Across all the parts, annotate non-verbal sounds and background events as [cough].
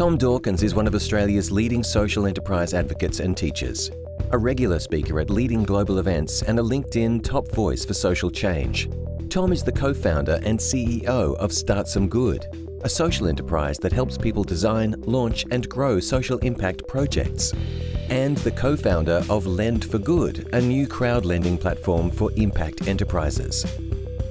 Tom Dawkins is one of Australia's leading social enterprise advocates and teachers, a regular speaker at leading global events and a LinkedIn top voice for social change. Tom is the co founder and CEO of Start Some Good, a social enterprise that helps people design, launch, and grow social impact projects. And the co founder of Lend for Good, a new crowd lending platform for impact enterprises.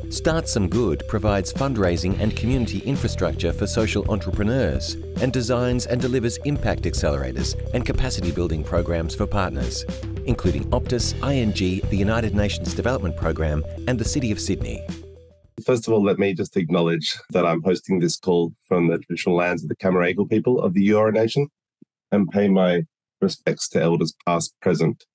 Start Some Good provides fundraising and community infrastructure for social entrepreneurs and designs and delivers impact accelerators and capacity building programs for partners, including Optus, ING, the United Nations Development Programme, and the City of Sydney. First of all, let me just acknowledge that I'm hosting this call from the traditional lands of the Cammeraygal people of the Eora Nation and pay my respects to elders past, present,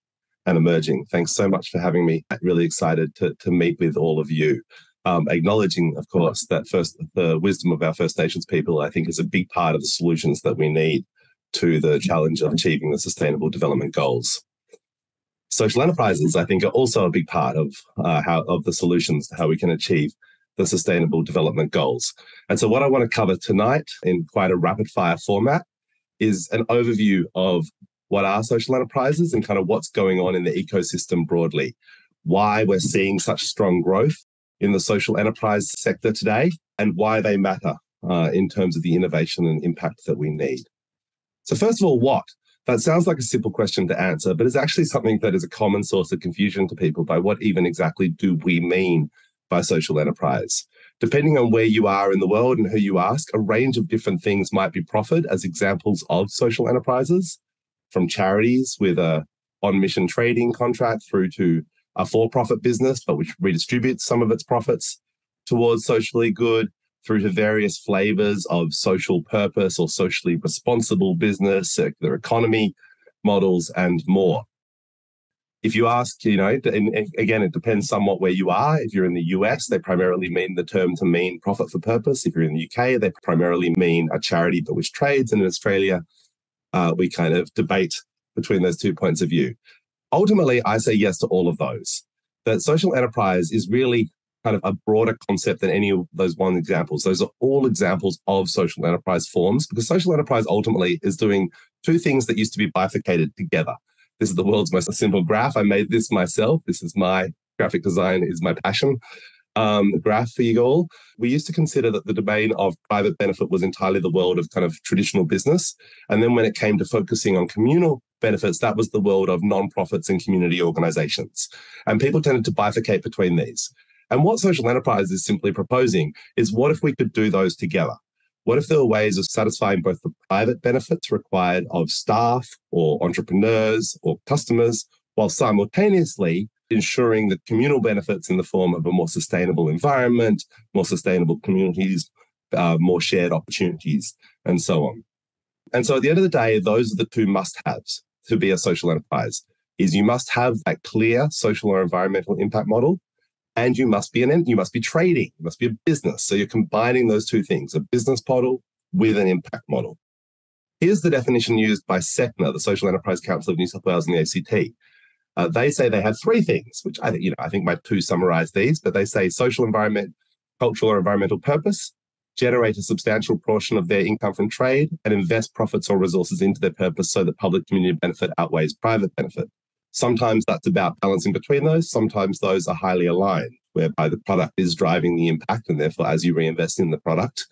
and emerging. Thanks so much for having me. Really excited to, to meet with all of you. Um, acknowledging, of course, that first the wisdom of our First Nations people, I think, is a big part of the solutions that we need to the challenge of achieving the Sustainable Development Goals. Social enterprises, I think, are also a big part of uh, how of the solutions to how we can achieve the Sustainable Development Goals. And so, what I want to cover tonight in quite a rapid fire format is an overview of what are social enterprises and kind of what's going on in the ecosystem broadly, why we're seeing such strong growth in the social enterprise sector today, and why they matter uh, in terms of the innovation and impact that we need. So, first of all, what? That sounds like a simple question to answer, but it's actually something that is a common source of confusion to people by what even exactly do we mean by social enterprise. Depending on where you are in the world and who you ask, a range of different things might be proffered as examples of social enterprises from charities with a on mission trading contract through to a for profit business, but which redistributes some of its profits towards socially good, through to various flavors of social purpose or socially responsible business, circular economy models, and more. If you ask, you know, and again, it depends somewhat where you are. If you're in the US, they primarily mean the term to mean profit for purpose. If you're in the UK, they primarily mean a charity but which trades. And in Australia, uh, we kind of debate between those two points of view. Ultimately, I say yes to all of those. That social enterprise is really kind of a broader concept than any of those one examples. Those are all examples of social enterprise forms because social enterprise ultimately is doing two things that used to be bifurcated together. This is the world's most simple graph. I made this myself. This is my graphic design is my passion um, graph for we used to consider that the domain of private benefit was entirely the world of kind of traditional business. And then when it came to focusing on communal benefits, that was the world of nonprofits and community organizations. And people tended to bifurcate between these. And what social enterprise is simply proposing is what if we could do those together? What if there were ways of satisfying both the private benefits required of staff or entrepreneurs or customers while simultaneously ensuring that communal benefits in the form of a more sustainable environment, more sustainable communities, uh, more shared opportunities, and so on. And so at the end of the day, those are the two must-haves to be a social enterprise is you must have that clear social or environmental impact model and you must be an you must be trading you must be a business so you're combining those two things a business model with an impact model here's the definition used by SECNA, the Social Enterprise Council of New South Wales and the ACT. Uh, they say they have three things, which I think, you know, I think my two summarize these, but they say social environment, cultural or environmental purpose, generate a substantial portion of their income from trade, and invest profits or resources into their purpose so that public community benefit outweighs private benefit. Sometimes that's about balancing between those. Sometimes those are highly aligned, whereby the product is driving the impact. And therefore, as you reinvest in the product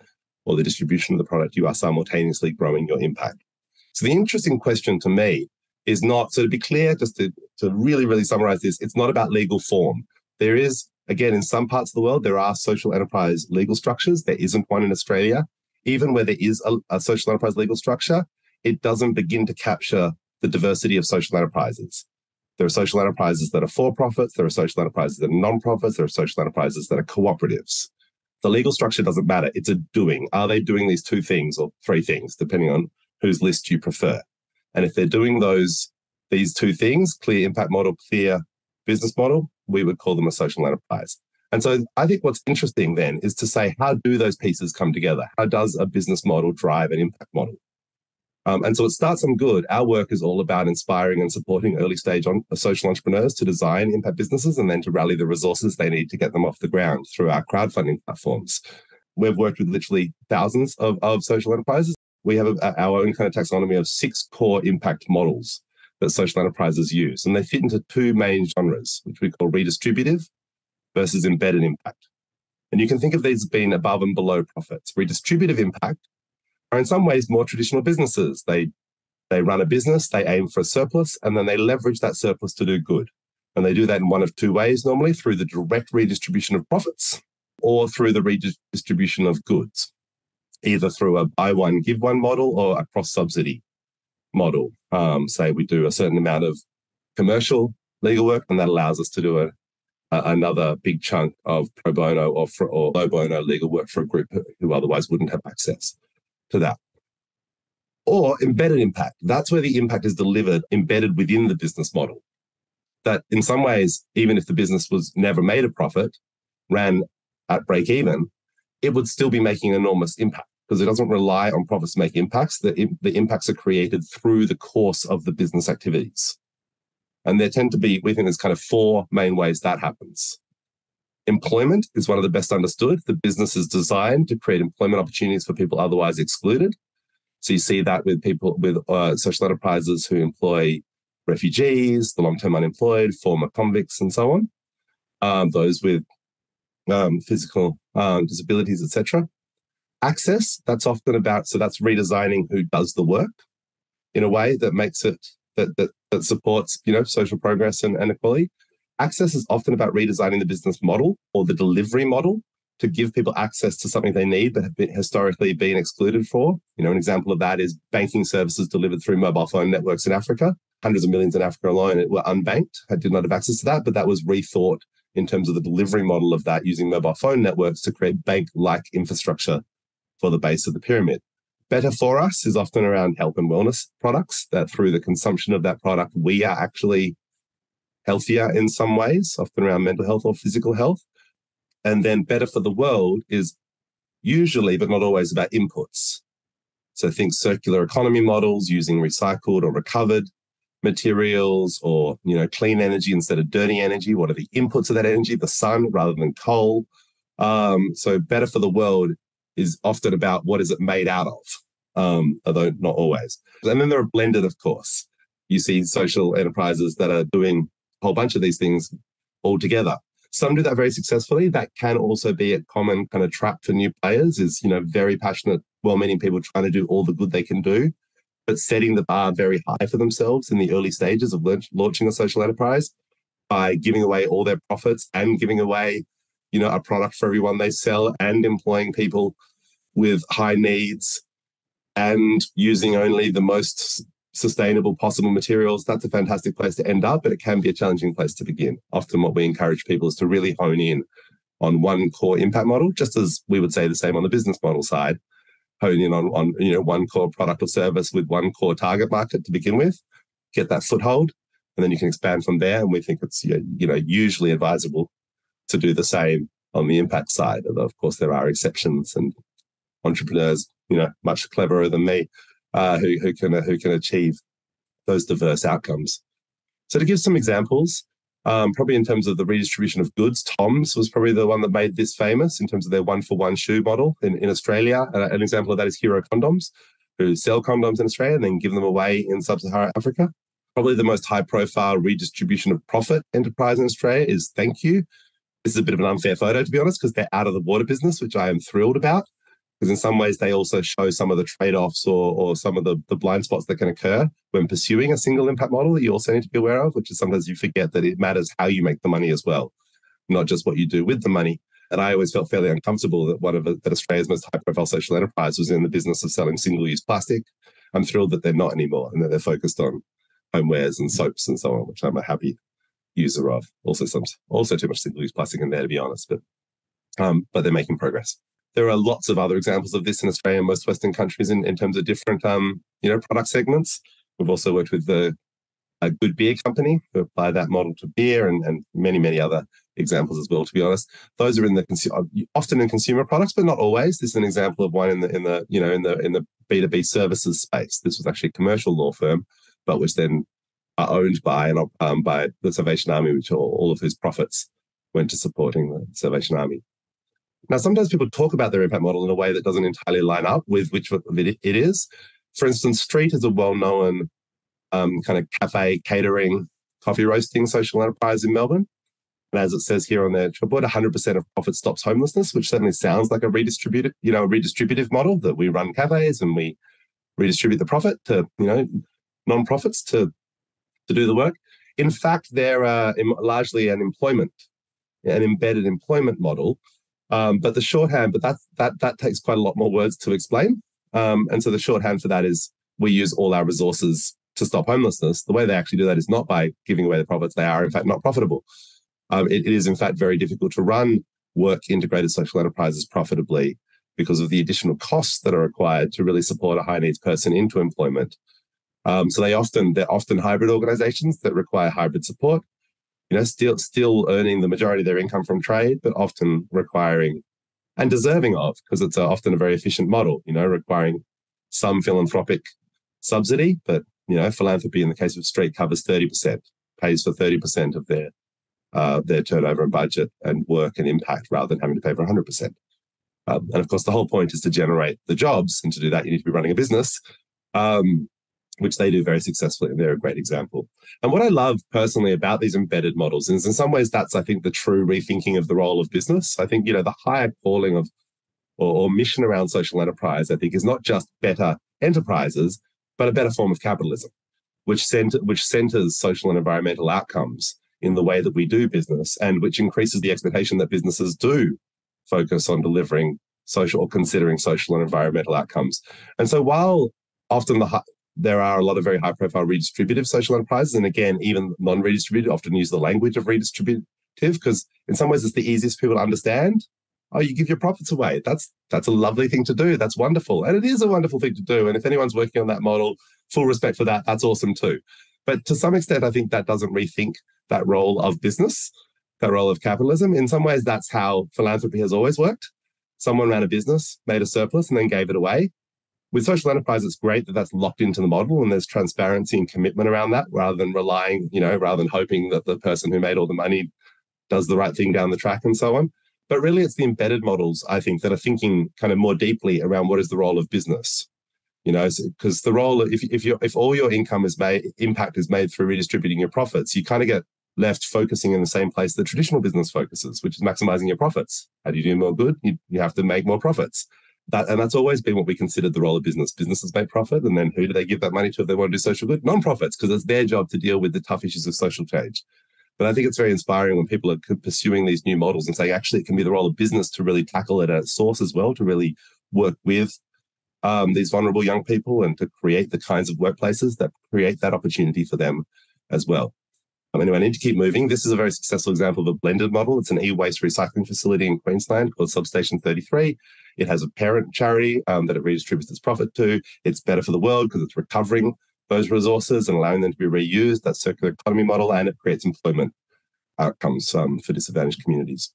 or the distribution of the product, you are simultaneously growing your impact. So the interesting question to me is not, so to be clear, just to, to really, really summarize this, it's not about legal form. There is, again, in some parts of the world, there are social enterprise legal structures. There isn't one in Australia. Even where there is a, a social enterprise legal structure, it doesn't begin to capture the diversity of social enterprises. There are social enterprises that are for profits, there are social enterprises that are non-profits, there are social enterprises that are cooperatives. The legal structure doesn't matter, it's a doing. Are they doing these two things or three things, depending on whose list you prefer? And if they're doing those, these two things, clear impact model, clear business model, we would call them a social enterprise. And so I think what's interesting then is to say, how do those pieces come together? How does a business model drive an impact model? Um, and so it Start Some Good. Our work is all about inspiring and supporting early stage on, uh, social entrepreneurs to design impact businesses and then to rally the resources they need to get them off the ground through our crowdfunding platforms. We've worked with literally thousands of, of social enterprises we have a, our own kind of taxonomy of six core impact models that social enterprises use. And they fit into two main genres, which we call redistributive versus embedded impact. And you can think of these as being above and below profits. Redistributive impact are in some ways more traditional businesses. They they run a business, they aim for a surplus, and then they leverage that surplus to do good. And they do that in one of two ways normally through the direct redistribution of profits or through the redistribution of goods, either through a buy one, give one model or a cross subsidy model. Um, say we do a certain amount of commercial legal work, and that allows us to do a, a another big chunk of pro bono or, for, or low bono legal work for a group who otherwise wouldn't have access to that. Or embedded impact. That's where the impact is delivered embedded within the business model that in some ways, even if the business was never made a profit, ran at break even, it would still be making enormous impact because it doesn't rely on profits to make impacts. The, the impacts are created through the course of the business activities. And there tend to be, we think there's kind of four main ways that happens. Employment is one of the best understood. The business is designed to create employment opportunities for people otherwise excluded. So you see that with people with uh, social enterprises who employ refugees, the long term unemployed, former convicts, and so on, um, those with um, physical um, disabilities, etc. Access, that's often about, so that's redesigning who does the work in a way that makes it, that, that, that supports, you know, social progress and, and equality. Access is often about redesigning the business model or the delivery model to give people access to something they need but have been historically been excluded for. You know, an example of that is banking services delivered through mobile phone networks in Africa hundreds of millions in Africa alone were unbanked, I did not have access to that, but that was rethought in terms of the delivery model of that using mobile phone networks to create bank like infrastructure for the base of the pyramid. Better for us is often around health and wellness products, that through the consumption of that product, we are actually healthier in some ways, often around mental health or physical health. And then better for the world is usually, but not always, about inputs. So think circular economy models using recycled or recovered materials or you know clean energy instead of dirty energy what are the inputs of that energy the sun rather than coal um, so better for the world is often about what is it made out of um, although not always. And then there are blended of course. You see social enterprises that are doing a whole bunch of these things all together. Some do that very successfully. That can also be a common kind of trap for new players is you know very passionate well-meaning people trying to do all the good they can do but setting the bar very high for themselves in the early stages of launching a social enterprise by giving away all their profits and giving away, you know, a product for everyone they sell and employing people with high needs and using only the most sustainable possible materials, that's a fantastic place to end up, but it can be a challenging place to begin. Often, what we encourage people is to really hone in on one core impact model, just as we would say the same on the business model side, hone in on, on you know one core product or service with one core target market to begin with, get that foothold, and then you can expand from there. And we think it's you know usually advisable to do the same on the impact side. Although of course there are exceptions and entrepreneurs, you know, much cleverer than me, uh, who who can who can achieve those diverse outcomes. So to give some examples, um, probably in terms of the redistribution of goods, Tom's was probably the one that made this famous in terms of their one for one shoe model in, in Australia. Uh, an example of that is Hero Condoms, who sell condoms in Australia and then give them away in sub Saharan Africa. Probably the most high profile redistribution of profit enterprise in Australia is Thank You. This is a bit of an unfair photo, to be honest, because they're out of the water business, which I am thrilled about because in some ways they also show some of the trade-offs or, or some of the, the blind spots that can occur when pursuing a single impact model that you also need to be aware of, which is sometimes you forget that it matters how you make the money as well, not just what you do with the money. And I always felt fairly uncomfortable that one of that Australia's most high-profile social enterprise was in the business of selling single-use plastic. I'm thrilled that they're not anymore and that they're focused on homewares and soaps and so on, which I'm a happy user of. Also, some also too much single-use plastic in there, to be honest, but um, but they're making progress there are lots of other examples of this in Australia and most Western countries in, in terms of different um, you know product segments. We've also worked with the a good beer company who apply that model to beer and, and many many other examples as well. To be honest, those are in the often in consumer products, but not always. This is an example of one in the in the you know in the in the B two B services space. This was actually a commercial law firm, but which then are owned by and um, by the Salvation Army, which all, all of whose profits went to supporting the Salvation Army. Now, sometimes people talk about their impact model in a way that doesn't entirely line up with which it is. For instance, STREAT is a well known um, kind of cafe catering, coffee roasting social enterprise in Melbourne. And as it says here on their board, 100% of profit stops homelessness, which certainly sounds like a redistributive, you know, a redistributive model that we run cafes and we redistribute the profit to, you know, non-profits to to do the work. In fact, they're uh, largely an employment, an embedded employment model. Um, but the shorthand, but that that that takes quite a lot more words to explain. Um, and so the shorthand for that is we use all our resources to stop homelessness. The way they actually do that is not by giving away the profits; they are in fact not profitable. Um, it, it is in fact very difficult to run work integrated social enterprises profitably because of the additional costs that are required to really support a high needs person into employment. Um, so they often they're often hybrid organizations that require hybrid support. You know, still still earning the majority of their income from trade, but often requiring and deserving of because it's a, often a very efficient model. You know, requiring some philanthropic subsidy, but you know, philanthropy in the case of STREAT covers thirty percent, pays for thirty percent of their uh, their turnover and budget and work and impact rather than having to pay for hundred percent. Um, and of course, the whole point is to generate the jobs, and to do that, you need to be running a business. Um, which they do very successfully, and they're a great example. And what I love personally about these embedded models is, in some ways, that's I think the true rethinking of the role of business. I think you know the higher calling of or, or mission around social enterprise, I think, is not just better enterprises, but a better form of capitalism, which center, which centers social and environmental outcomes in the way that we do business, and which increases the expectation that businesses do focus on delivering social or considering social and environmental outcomes. And so while often the there are a lot of very high profile redistributive social enterprises. And again, even non redistributed often use the language of redistributive because in some ways it's the easiest people to understand. Oh, you give your profits away. That's that's a lovely thing to do. That's wonderful. And it is a wonderful thing to do. And if anyone's working on that model, full respect for that, that's awesome too. But to some extent, I think that doesn't rethink that role of business, that role of capitalism. In some ways, that's how philanthropy has always worked. Someone ran a business, made a surplus, and then gave it away with social enterprise, it's great that that's locked into the model and there's transparency and commitment around that rather than relying, you know, rather than hoping that the person who made all the money does the right thing down the track and so on. But really, it's the embedded models, I think, that are thinking kind of more deeply around what is the role of business. You know, because the role, if if you if all your income is made, impact is made through redistributing your profits, you kind of get left focusing in the same place that traditional business focuses, which is maximizing your profits. How do you do more good? You, you have to make more profits that and that's always been what we considered the role of business. Businesses make profit, and then who do they give that money to if they want to do social good? Non-profits, because it's their job to deal with the tough issues of social change. But I think it's very inspiring when people are pursuing these new models and saying actually it can be the role of business to really tackle it at source as well, to really work with um, these vulnerable young people and to create the kinds of workplaces that create that opportunity for them as well. Um, anyway, I need to keep moving. This is a very successful example of a blended model. It's an e-waste recycling facility in Queensland called Substation 33. It has a parent charity um, that it redistributes its profit to. It's better for the world because it's recovering those resources and allowing them to be reused. That circular economy model, and it creates employment outcomes um, for disadvantaged communities.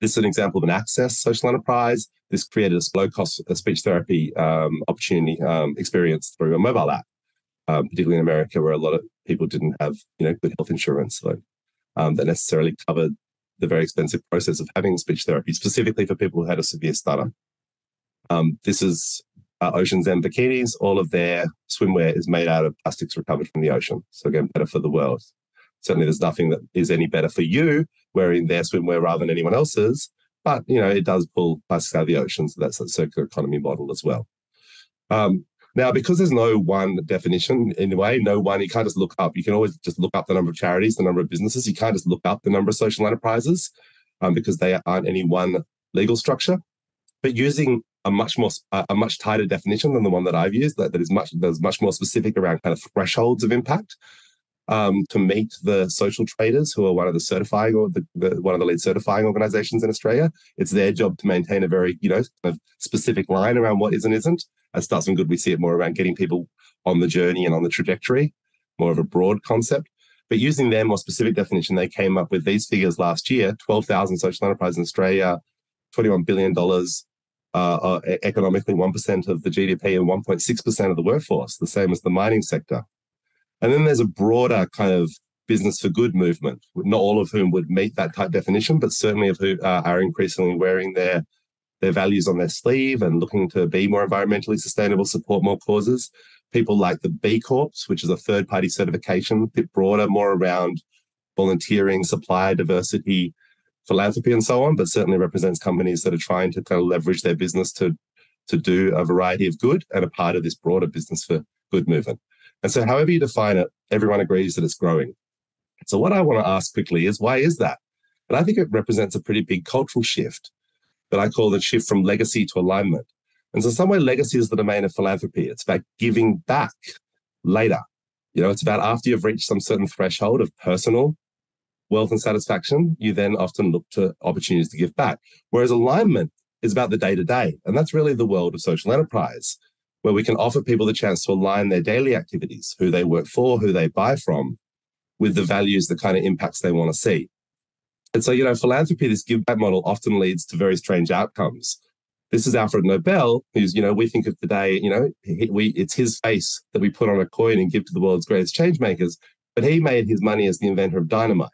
This is an example of an access social enterprise. This created a low cost speech therapy um, opportunity um, experience through a mobile app, um, particularly in America, where a lot of people didn't have you know good health insurance so, um, that necessarily covered the very expensive process of having speech therapy, specifically for people who had a severe stutter. Um, this is uh, Ocean's and bikinis. All of their swimwear is made out of plastics recovered from the ocean. So again, better for the world. Certainly, there's nothing that is any better for you wearing their swimwear rather than anyone else's. But you know, it does pull plastics out of the ocean, so that's a circular economy model as well. Um, now, because there's no one definition in way, no one, you can't just look up. You can always just look up the number of charities, the number of businesses. You can't just look up the number of social enterprises um, because they aren't any one legal structure. But using a much more a much tighter definition than the one that I've used, that, that is much that's much more specific around kind of thresholds of impact um, to meet the social traders who are one of the certifying or the, the, one of the lead certifying organizations in Australia. It's their job to maintain a very you know kind of specific line around what is and isn't at Start Some Good, we see it more around getting people on the journey and on the trajectory, more of a broad concept. But using their more specific definition, they came up with these figures last year 12,000 social enterprises in Australia, $21 billion, uh, uh, economically 1% of the GDP and 1.6% of the workforce, the same as the mining sector. And then there's a broader kind of business for good movement, not all of whom would meet that type definition, but certainly of who uh, are increasingly wearing their their values on their sleeve and looking to be more environmentally sustainable, support more causes. People like the B Corps, which is a third party certification, a bit broader, more around volunteering, supplier diversity, philanthropy, and so on, but certainly represents companies that are trying to kind of leverage their business to, to do a variety of good and a part of this broader business for good movement. And so, however you define it, everyone agrees that it's growing. So, what I want to ask quickly is why is that? And I think it represents a pretty big cultural shift that I call the shift from legacy to alignment. And so, some way, legacy is the domain of philanthropy. It's about giving back later. You know, it's about after you've reached some certain threshold of personal wealth and satisfaction, you then often look to opportunities to give back. Whereas alignment is about the day to day. And that's really the world of social enterprise, where we can offer people the chance to align their daily activities, who they work for, who they buy from, with the values, the kind of impacts they want to see. And so, you know, philanthropy, this give back model often leads to very strange outcomes. This is Alfred Nobel, who's, you know, we think of today, you know, he, we it's his face that we put on a coin and give to the world's greatest change makers. But he made his money as the inventor of dynamite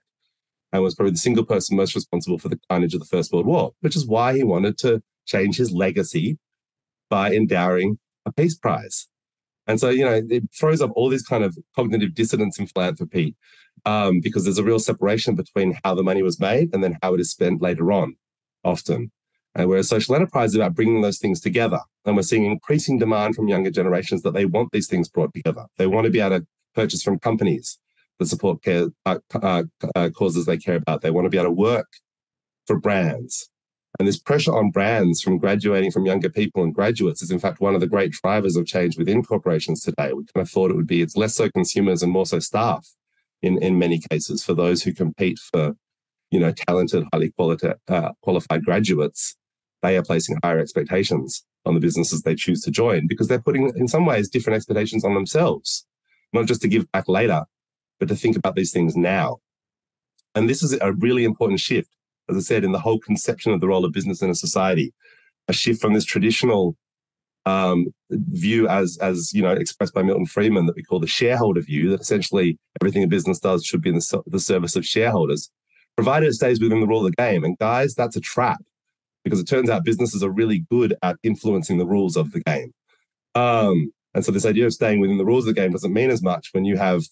and was probably the single person most responsible for the carnage of the First World War, which is why he wanted to change his legacy by endowing a peace prize. And so, you know, it throws up all these kind of cognitive dissonance in philanthropy um, because there's a real separation between how the money was made and then how it is spent later on, often. And whereas social enterprise is about bringing those things together. And we're seeing increasing demand from younger generations that they want these things brought together. They want to be able to purchase from companies that support care, uh, uh, uh, causes they care about. They want to be able to work for brands. And this pressure on brands from graduating from younger people and graduates is, in fact, one of the great drivers of change within corporations today. We kind of thought it would be it's less so consumers and more so staff in, in many cases for those who compete for, you know, talented, highly quality, uh, qualified graduates. They are placing higher expectations on the businesses they choose to join because they're putting, in some ways, different expectations on themselves, not just to give back later, but to think about these things now. And this is a really important shift, as I said, in the whole conception of the role of business in a society, a shift from this traditional um, view as, as you know, expressed by Milton Friedman that we call the shareholder view, that essentially everything a business does should be in the, the service of shareholders, provided it stays within the rule of the game. And guys, that's a trap because it turns out businesses are really good at influencing the rules of the game. Um, and so this idea of staying within the rules of the game doesn't mean as much when you have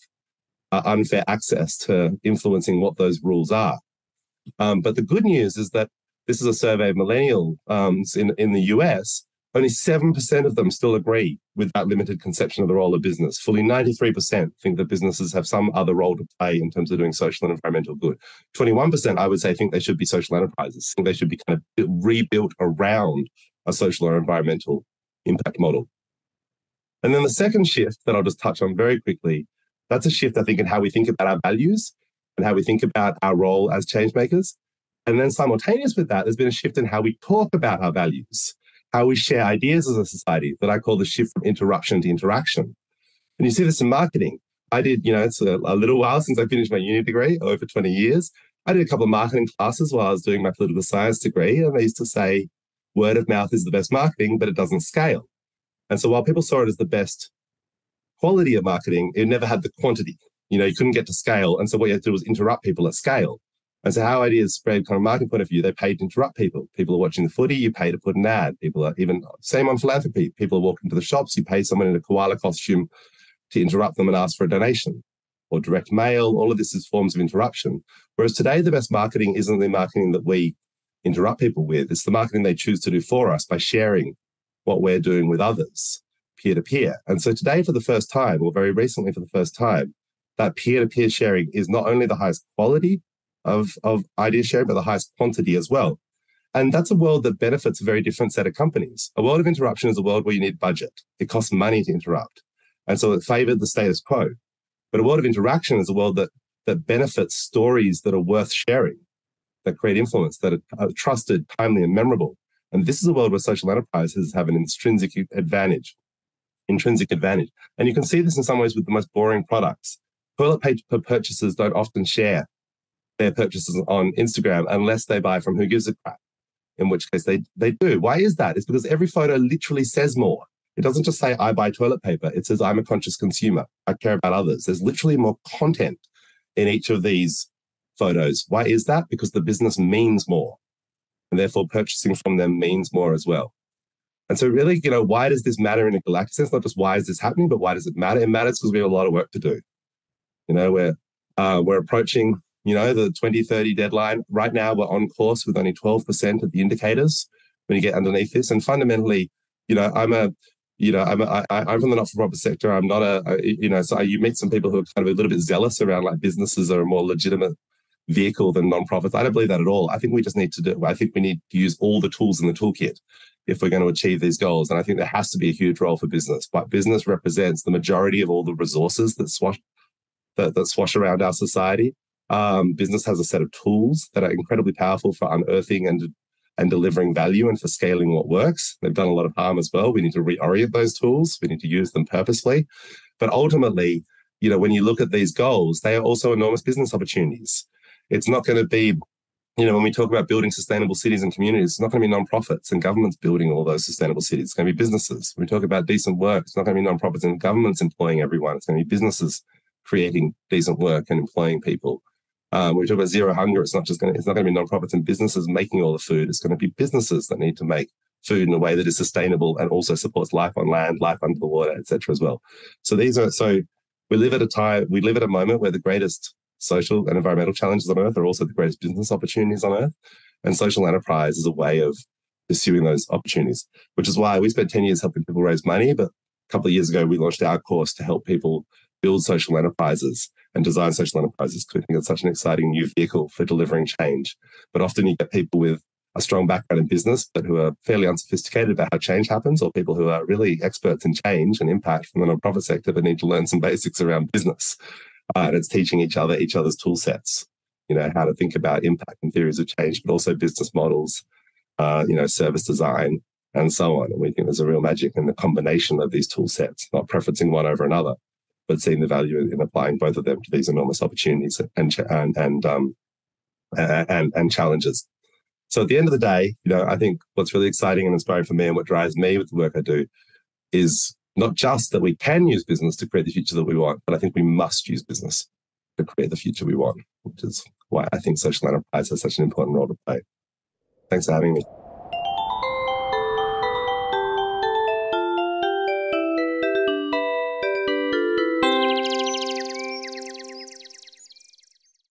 uh, unfair access to influencing what those rules are. Um, but the good news is that this is a survey of millennials um, in, in the US. Only 7% of them still agree with that limited conception of the role of business. Fully 93% think that businesses have some other role to play in terms of doing social and environmental good. 21%, I would say, think they should be social enterprises, think they should be kind of rebuilt around a social or environmental impact model. And then the second shift that I'll just touch on very quickly that's a shift, I think, in how we think about our values and how we think about our role as change makers. And then simultaneous with that, there's been a shift in how we talk about our values, how we share ideas as a society that I call the shift from interruption to interaction. And you see this in marketing. I did, you know, it's a, a little while since I finished my uni degree, over 20 years. I did a couple of marketing classes while I was doing my political science degree, and they used to say, word of mouth is the best marketing, but it doesn't scale. And so while people saw it as the best quality of marketing, it never had the quantity. You know, you couldn't get to scale. And so what you had to do was interrupt people at scale. And so how ideas spread kind of marketing point of view, they paid to interrupt people. People are watching the footy, you pay to put an ad. People are even same on philanthropy. People are walking to the shops, you pay someone in a koala costume to interrupt them and ask for a donation. Or direct mail, all of this is forms of interruption. Whereas today, the best marketing isn't the marketing that we interrupt people with. It's the marketing they choose to do for us by sharing what we're doing with others peer to peer. And so today, for the first time, or very recently for the first time, that peer to peer sharing is not only the highest quality of, of idea sharing, but the highest quantity as well. And that's a world that benefits a very different set of companies. A world of interruption is a world where you need budget. It costs money to interrupt. And so it favored the status quo. But a world of interaction is a world that, that benefits stories that are worth sharing, that create influence, that are trusted, timely, and memorable. And this is a world where social enterprises have an intrinsic advantage intrinsic advantage. And you can see this in some ways with the most boring products. Toilet paper purchasers don't often share their purchases on Instagram unless they buy from Who Gives a Crap, in which case they, they do. Why is that? It's because every photo literally says more. It doesn't just say, I buy toilet paper. It says, I'm a conscious consumer. I care about others. There's literally more content in each of these photos. Why is that? Because the business means more. And therefore, purchasing from them means more as well. And so, really, you know, why does this matter in a galactic sense? Not just why is this happening, but why does it matter? It matters because we have a lot of work to do. You know, we're uh, we're approaching, you know, the 2030 deadline. Right now, we're on course with only 12% of the indicators when you get underneath this. And fundamentally, you know, I'm a, you know, I'm a, I, I'm from the not-for-profit sector. I'm not a, you know, so you meet some people who are kind of a little bit zealous around like businesses are a more legitimate vehicle than non-profits. I don't believe that at all. I think we just need to do. I think we need to use all the tools in the toolkit if we're going to achieve these goals. And I think there has to be a huge role for business. But business represents the majority of all the resources that swash that, that swash around our society. Um, business has a set of tools that are incredibly powerful for unearthing and and delivering value and for scaling what works. They've done a lot of harm as well. We need to reorient those tools. We need to use them purposely. But ultimately, you know, when you look at these goals, they are also enormous business opportunities. It's not going to be, you know, when we talk about building sustainable cities and communities, it's not going to be nonprofits and governments building all those sustainable cities. It's going to be businesses. When we talk about decent work, it's not going to be nonprofits and governments employing everyone. It's going to be businesses creating decent work and employing people. Um, we talk about zero hunger. It's not just going to, it's not going to be nonprofits and businesses making all the food. It's going to be businesses that need to make food in a way that is sustainable and also supports life on land, life under the water, etc. as well. So these are so we live at a time, we live at a moment where the greatest social and environmental challenges on Earth are also the greatest business opportunities on Earth. And social enterprise is a way of pursuing those opportunities, which is why we spent 10 years helping people raise money. But a couple of years ago, we launched our course to help people build social enterprises and design social enterprises because we think it's such an exciting new vehicle for delivering change. But often you get people with a strong background in business, but who are fairly unsophisticated about how change happens, or people who are really experts in change and impact from the nonprofit sector, but need to learn some [laughs] basics around business. Uh, and it's teaching each other each other's tool sets, you know, how to think about impact and theories of change, but also business models, uh, you know, service design, and so on. And we think there's a real magic in the combination of these tool sets, not preferencing one over another, but seeing the value in applying both of them to these enormous opportunities and and and um, and, and challenges. So at the end of the day, you know, I think what's really exciting and inspiring for me and what drives me with the work I do is not just that we can use business to create the future that we want, but I think we must use business to create the future we want, which is why I think social enterprise has such an important role to play. Thanks for having me.